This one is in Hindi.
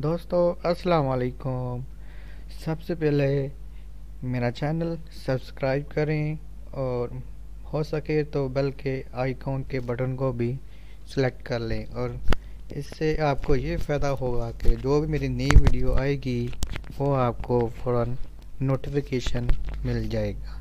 दोस्तों अस्सलाम वालेकुम सबसे पहले मेरा चैनल सब्सक्राइब करें और हो सके तो बेल के आइकॉन के बटन को भी सेलेक्ट कर लें और इससे आपको ये फ़ायदा होगा कि जो भी मेरी नई वीडियो आएगी, वो आपको फ़ौर नोटिफिकेशन मिल जाएगा।